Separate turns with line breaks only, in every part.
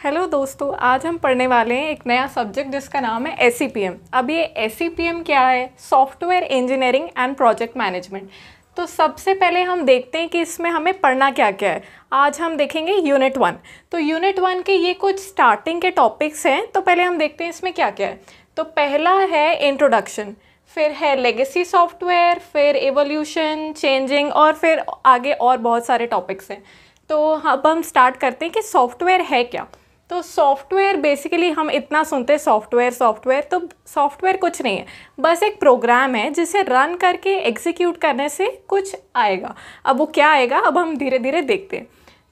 Hello दोस्तों, आज हम पढ़ने वाले हैं एक नया सब्जेक्ट जिसका नाम है एस अब ये एस क्या है? Software engineering and project management तो सबसे पहले हम देखते हैं कि इसमें हमें पढ़ना क्या क्या है। आज हम देखेंगे यूनिट वन तो यूनिट वन के ये कुछ स्टार्टिंग के टॉपिक्स हैं तो पहले हम देखते हैं इसमें क्या क्या है। तो पहला है इंट्रोडक्शन फिर है लेगेसी सॉफ्टवेयर फिर एवोल्यूशन चेंजिंग और फिर आगे और बहुत सारे टॉपिक्स हैं। तो अब हम स्टार्ट करते हैं कि सॉफ्टवेयर है क्या। तो सॉफ्टवेयर बेसिकली हम इतना सुनते हैं सॉफ्टवेयर सॉफ्टवेयर तो सॉफ्टवेयर कुछ नहीं है। बस एक प्रोग्राम है जिसे रन करके एग्जीक्यूट करने से कुछ आएगा। अब वो क्या आएगा? अब हम धीरे धीरे देखते हैं।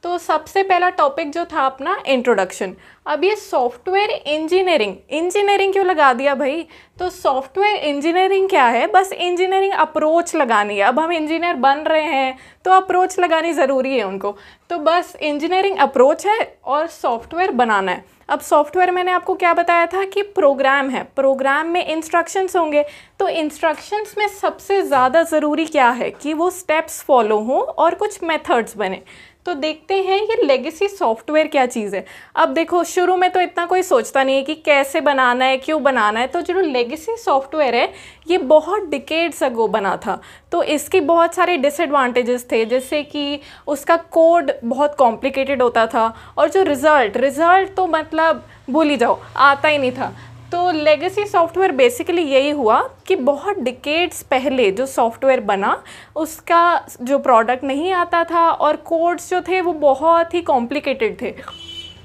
तो सबसे पहला टॉपिक जो था अपना इंट्रोडक्शन अब ये सॉफ्टवेयर इंजीनियरिंग इंजीनियरिंग क्यों लगा दिया भाई? तो सॉफ्टवेयर इंजीनियरिंग क्या है? बस इंजीनियरिंग अप्रोच लगानी है। अब हम इंजीनियर बन रहे हैं तो अप्रोच लगानी ज़रूरी है उनको। तो बस इंजीनियरिंग अप्रोच है और सॉफ्टवेयर बनाना है। अब सॉफ्टवेयर मैंने आपको क्या बताया था कि प्रोग्राम है। प्रोग्राम में इंस्ट्रक्शंस होंगे। तो इंस्ट्रक्शंस में सबसे ज़्यादा ज़रूरी क्या है? कि वो स्टेप्स फॉलो हों और कुछ मेथड्स बने। तो देखते हैं ये लेगेसी सॉफ्टवेयर क्या चीज़ है। अब देखो, शुरू में तो इतना कोई सोचता नहीं है कि कैसे बनाना है, क्यों बनाना है। तो जो लेगेसी सॉफ्टवेयर है, ये बहुत डिकेड्स अगो बना था। तो इसके बहुत सारे डिसएडवांटेजेस थे, जैसे कि उसका कोड बहुत कॉम्प्लिकेटेड होता था। और जो रिज़ल्ट रिज़ल्ट तो मतलब भूल ही जाओ, आता ही नहीं था। तो लेगेसी सॉफ्टवेयर बेसिकली यही हुआ कि बहुत डिकेड्स पहले जो सॉफ्टवेयर बना, उसका जो प्रोडक्ट नहीं आता था और कोड्स जो थे वो बहुत ही कॉम्प्लिकेटेड थे।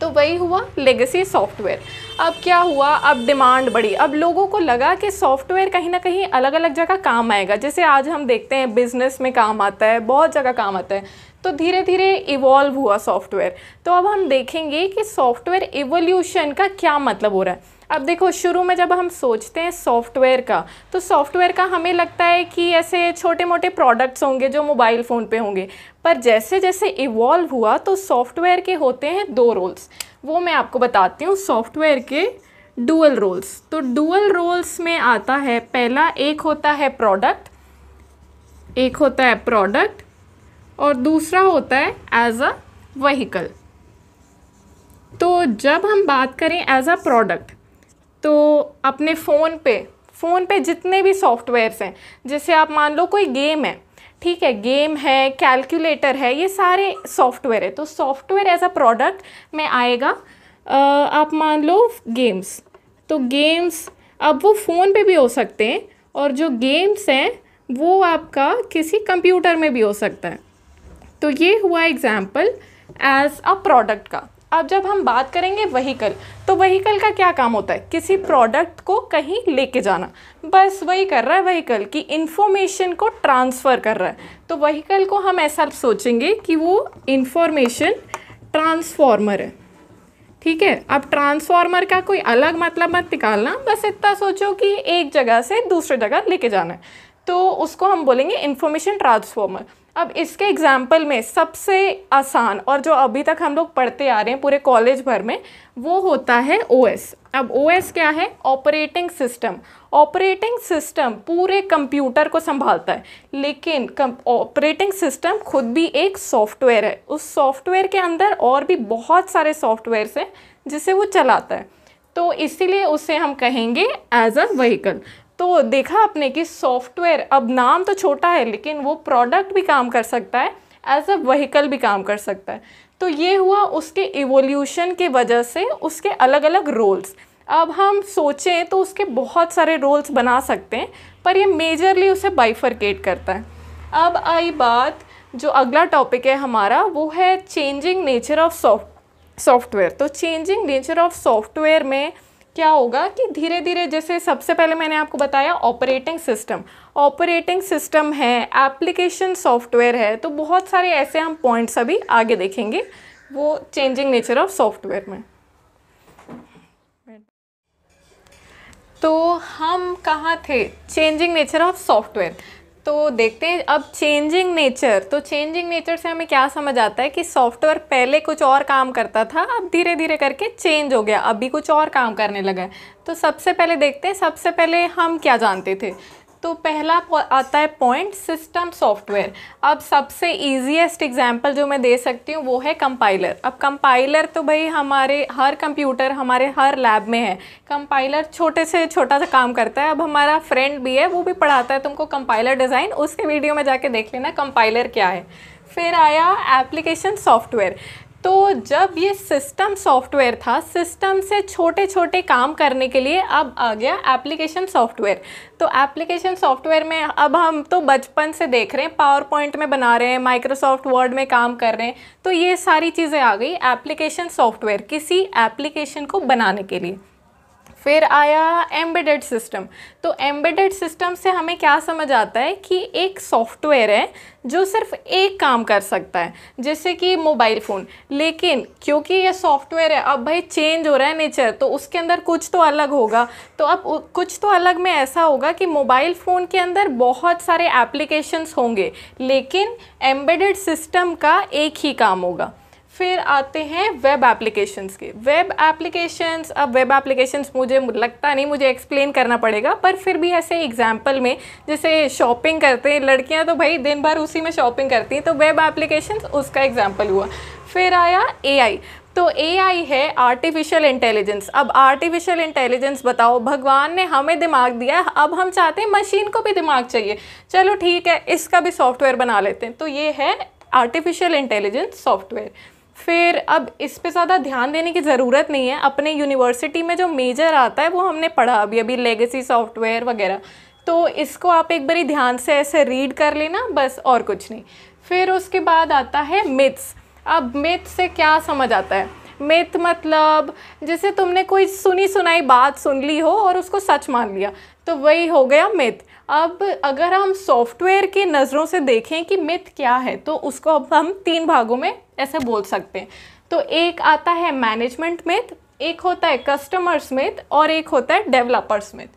तो वही हुआ लेगेसी सॉफ्टवेयर अब क्या हुआ? अब डिमांड बढ़ी। अब लोगों को लगा कि सॉफ्टवेयर कहीं ना कहीं अलग अलग जगह काम आएगा। जैसे आज हम देखते हैं बिज़नेस में काम आता है, बहुत जगह काम आता है तो धीरे धीरे इवॉल्व हुआ सॉफ्टवेयर तो अब हम देखेंगे कि सॉफ्टवेयर इवोल्यूशन का क्या मतलब हो रहा है। अब देखो, शुरू में जब हम सोचते हैं सॉफ्टवेयर का तो सॉफ्टवेयर का हमें लगता है कि ऐसे छोटे मोटे प्रोडक्ट्स होंगे जो मोबाइल फ़ोन पे होंगे। पर जैसे जैसे इवॉल्व हुआ तो सॉफ्टवेयर के होते हैं दो रोल्स वो मैं आपको बताती हूँ, सॉफ्टवेयर के डुअल रोल्स तो डुअल रोल्स में आता है, पहला एक होता है प्रोडक्ट एक होता है प्रोडक्ट और दूसरा होता है एज अ वहीकल तो जब हम बात करें एज अ प्रोडक्ट तो अपने फ़ोन पे फ़ोन पे जितने भी सॉफ्टवेयर्स हैं, जैसे आप मान लो कोई गेम है, ठीक है, गेम है, कैलकुलेटर है, ये सारे सॉफ्टवेयर है तो सॉफ्टवेयर एज अ प्रोडक्ट में आएगा आप मान लो गेम्स तो गेम्स अब वो फ़ोन पे भी हो सकते हैं, और जो गेम्स हैं, वो आपका किसी कंप्यूटर में भी हो सकता है। तो ये हुआ एग्ज़ाम्पल एज अ प्रोडक्ट का। अब जब हम बात करेंगे वहीकल तो वहीकल का क्या काम होता है? किसी प्रोडक्ट को कहीं लेके जाना। बस वही कर रहा है वहीकल कि इन्फॉर्मेशन को ट्रांसफ़र कर रहा है। तो वहीकल को हम ऐसा सोचेंगे कि वो इन्फॉर्मेशन ट्रांसफॉर्मर है। ठीक है? अब ट्रांसफॉर्मर का कोई अलग मतलब मत निकालना। बस इतना सोचो कि एक जगह से दूसरे जगह लेके जाना है। तो उसको हम बोलेंगे इन्फॉर्मेशन ट्रांसफॉर्मर अब इसके एग्ज़ाम्पल में सबसे आसान और जो अभी तक हम लोग पढ़ते आ रहे हैं पूरे कॉलेज भर में, वो होता है ओएस अब ओएस क्या है? ऑपरेटिंग सिस्टम ऑपरेटिंग सिस्टम पूरे कंप्यूटर को संभालता है, लेकिन ऑपरेटिंग सिस्टम खुद भी एक सॉफ्टवेयर है। उस सॉफ्टवेयर के अंदर और भी बहुत सारे सॉफ्टवेयर्स हैं जिसे वो चलाता है। तो इसीलिए उसे हम कहेंगे एज अ व्हीकल तो देखा आपने कि सॉफ्टवेयर, अब नाम तो छोटा है, लेकिन वो प्रोडक्ट भी काम कर सकता है एज अ वहीकल भी काम कर सकता है। तो ये हुआ उसके इवोल्यूशन के वजह से उसके अलग अलग रोल्स अब हम सोचें तो उसके बहुत सारे रोल्स बना सकते हैं, पर ये मेजरली उसे बाइफरकेट करता है। अब आई बात, जो अगला टॉपिक है हमारा, वो है changing nature of soft software तो चेंजिंग नेचर ऑफ़ सॉफ्टवेयर में क्या होगा कि धीरे धीरे जैसे सबसे पहले मैंने आपको बताया ऑपरेटिंग सिस्टम ऑपरेटिंग सिस्टम है एप्लीकेशन सॉफ्टवेयर है तो बहुत सारे ऐसे हम पॉइंट्स अभी आगे देखेंगे, वो चेंजिंग नेचर ऑफ़ सॉफ्टवेयर में। तो हम कहाँ थे? चेंजिंग नेचर ऑफ़ सॉफ्टवेयर तो देखते हैं, अब चेंजिंग नेचर तो चेंजिंग नेचर से हमें क्या समझ आता है कि सॉफ्टवेयर पहले कुछ और काम करता था, अब धीरे धीरे करके चेंज हो गया, अभी कुछ और काम करने लगा है। तो सबसे पहले देखते हैं, सबसे पहले हम क्या जानते थे? तो पहला आता है पॉइंट सिस्टम सॉफ्टवेयर अब सबसे ईजीएस्ट एग्जांपल जो मैं दे सकती हूँ वो है कंपाइलर अब कंपाइलर तो भाई हमारे, हर कंप्यूटर हमारे हर लैब में है. कंपाइलर छोटे से छोटा सा काम करता है. अब हमारा फ्रेंड भी है, वो भी पढ़ाता है तुमको कंपाइलर डिज़ाइन उसके वीडियो में जाके देख लेना कंपाइलर क्या है. फिर आया एप्लीकेशन सॉफ्टवेयर तो जब ये सिस्टम सॉफ्टवेयर था सिस्टम से छोटे छोटे काम करने के लिए अब आ गया एप्लीकेशन सॉफ्टवेयर तो एप्लीकेशन सॉफ्टवेयर में अब हम तो बचपन से देख रहे हैं पावर पॉइंट में बना रहे हैं माइक्रोसॉफ्ट वर्ड में काम कर रहे हैं तो ये सारी चीज़ें आ गई एप्लीकेशन सॉफ्टवेयर किसी एप्लीकेशन को बनाने के लिए. फिर आया एम्बेडेड सिस्टम। तो एम्बेडेड सिस्टम से हमें क्या समझ आता है कि एक सॉफ्टवेयर है जो सिर्फ़ एक काम कर सकता है, जैसे कि मोबाइल फ़ोन। लेकिन क्योंकि ये सॉफ्टवेयर है, अब भाई चेंज हो रहा है नेचर तो उसके अंदर कुछ तो अलग होगा। तो अब कुछ तो अलग में ऐसा होगा कि मोबाइल फ़ोन के अंदर बहुत सारे एप्लीकेशंस होंगे, लेकिन एम्बेडेड सिस्टम का एक ही काम होगा। फिर आते हैं वेब एप्लीकेशंस के। वेब एप्लीकेशंस अब वेब एप्लीकेशंस मुझे लगता नहीं, मुझे एक्सप्लेन करना पड़ेगा, पर फिर भी ऐसे एग्जांपल में, जैसे शॉपिंग करते हैं लड़कियाँ तो भाई दिन भर उसी में शॉपिंग करती हैं तो वेब एप्लीकेशंस उसका एग्जांपल हुआ। फिर आया एआई तो एआई है आर्टिफिशियल इंटेलिजेंस अब आर्टिफिशियल इंटेलिजेंस बताओ, भगवान ने हमें दिमाग दिया अब हम चाहते हैं मशीन को भी दिमाग चाहिए। चलो ठीक है, इसका भी सॉफ्टवेयर बना लेते हैं। तो ये है आर्टिफिशियल इंटेलिजेंस सॉफ्टवेयर फिर अब इस पे ज़्यादा ध्यान देने की ज़रूरत नहीं है। अपने यूनिवर्सिटी में जो मेजर आता है, वो हमने पढ़ा अभी अभी लेगेसी सॉफ्टवेयर वगैरह। तो इसको आप एक बारी ध्यान से ऐसे रीड कर लेना, बस और कुछ नहीं। फिर उसके बाद आता है मिथ्स अब मिथ से क्या समझ आता है? मिथ मतलब जैसे तुमने कोई सुनी सुनाई बात सुन ली हो और उसको सच मान लिया। तो वही हो गया मिथ अब अगर हम सॉफ्टवेयर की नज़रों से देखें कि मिथ क्या है तो उसको अब हम तीन भागों में ऐसे बोल सकते हैं। तो एक आता है मैनेजमेंट मिथ एक होता है कस्टमर्स मिथ और एक होता है डेवलपर्स स्मिथ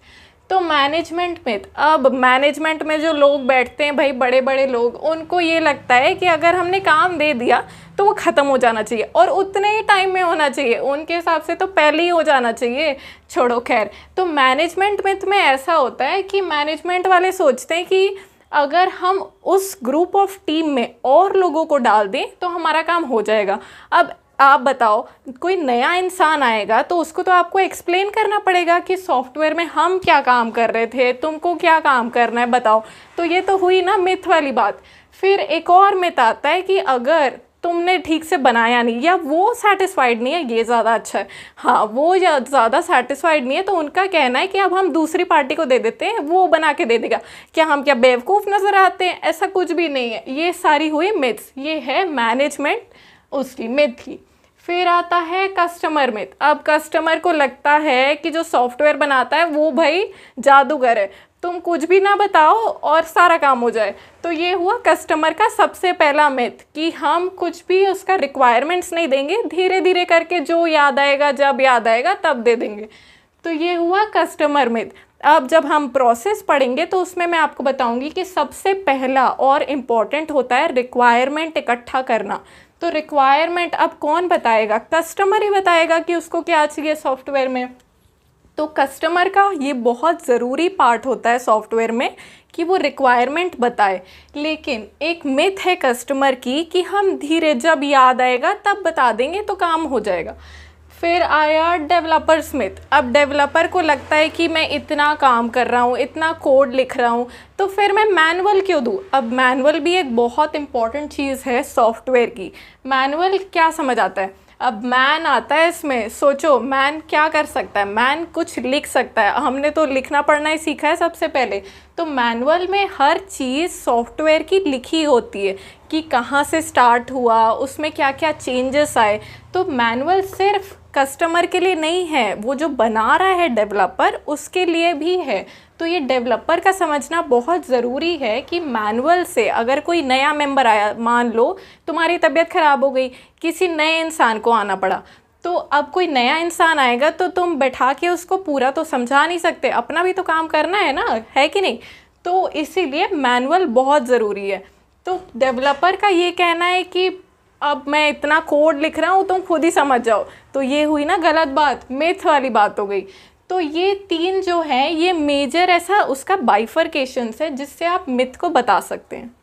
तो मैनेजमेंट में अब मैनेजमेंट में जो लोग बैठते हैं, भाई बड़े बड़े लोग, उनको ये लगता है कि अगर हमने काम दे दिया तो वो ख़त्म हो जाना चाहिए। और उतने ही टाइम में होना चाहिए। उनके हिसाब से तो पहले ही हो जाना चाहिए। छोड़ो, खैर। तो मैनेजमेंट में तुम्हें ऐसा होता है कि मैनेजमेंट वाले सोचते हैं कि अगर हम उस ग्रुप ऑफ़ टीम में और लोगों को डाल दें तो हमारा काम हो जाएगा। अब आप बताओ, कोई नया इंसान आएगा तो उसको तो आपको एक्सप्लेन करना पड़ेगा कि सॉफ्टवेयर में हम क्या काम कर रहे थे, तुमको क्या काम करना है, बताओ। तो ये तो हुई ना मिथ वाली बात। फिर एक और मिथ आता है कि अगर तुमने ठीक से बनाया नहीं, या वो सेटिस्फाइड नहीं है, ये ज़्यादा अच्छा है। हाँ वो ज़्यादा सेटिस्फाइड नहीं है तो उनका कहना है कि अब हम दूसरी पार्टी को दे देते हैं, वो बना के दे देगा। क्या हम क्या बेवकूफ़ नज़र आते हैं? ऐसा कुछ भी नहीं है। ये सारी हुई मिथ्स ये है मैनेजमेंट उसकी मिथ फिर आता है कस्टमर मिथ। अब कस्टमर को लगता है कि जो सॉफ्टवेयर बनाता है, वो भाई जादूगर है। तुम कुछ भी ना बताओ और सारा काम हो जाए। तो ये हुआ कस्टमर का सबसे पहला मिथ कि हम कुछ भी उसका रिक्वायरमेंट्स नहीं देंगे। धीरे धीरे करके जो याद आएगा, जब याद आएगा, तब दे देंगे। तो ये हुआ कस्टमर मिथ। अब जब हम प्रोसेस पढ़ेंगे तो उसमें मैं आपको बताऊँगी कि सबसे पहला और इंपॉर्टेंट होता है रिक्वायरमेंट इकट्ठा करना। तो रिक्वायरमेंट अब कौन बताएगा? कस्टमर ही बताएगा कि उसको क्या चाहिए सॉफ्टवेयर में। तो कस्टमर का ये बहुत ज़रूरी पार्ट होता है सॉफ्टवेयर में कि वो रिक्वायरमेंट बताए। लेकिन एक मिथ है कस्टमर की कि हम धीरे जब याद आएगा तब बता देंगे तो काम हो जाएगा। फिर आया डेवलपर स्मिथ अब डेवलपर को लगता है कि मैं इतना काम कर रहा हूँ, इतना कोड लिख रहा हूँ तो फिर मैं मैनुअल क्यों दूँ? अब मैनुअल भी एक बहुत इंपॉर्टेंट चीज़ है सॉफ्टवेयर की। मैनुअल क्या समझ आता है? अब मैन आता है इसमें, सोचो मैन क्या कर सकता है? मैन कुछ लिख सकता है। हमने तो लिखना पढ़ना ही सीखा है सबसे पहले। तो मैनुअल में हर चीज़ सॉफ्टवेयर की लिखी होती है कि कहाँ से स्टार्ट हुआ, उसमें क्या क्या चेंजेस आए। तो मैनुअल सिर्फ़ कस्टमर के लिए नहीं है, वो जो बना रहा है डेवलपर, उसके लिए भी है। तो ये डेवलपर का समझना बहुत ज़रूरी है कि मैनुअल से अगर कोई नया मेंबर आया, मान लो, तुम्हारी तबीयत ख़राब हो गई, किसी नए इंसान को आना पड़ा तो अब कोई नया इंसान आएगा तो तुम बैठा के उसको पूरा तो समझा नहीं सकते, अपना भी तो काम करना है ना, है कि नहीं? तो इसीलिए मैनुअल बहुत ज़रूरी है। तो डेवलपर का ये कहना है कि, अब मैं इतना कोड लिख रहा हूँ, तुम खुद ही समझ जाओ। तो ये हुई ना गलत बात मिथ वाली बात हो गई। तो ये तीन जो हैं, ये मेजर ऐसा उसका बाइफरकेशंस है जिससे आप मिथ को बता सकते हैं।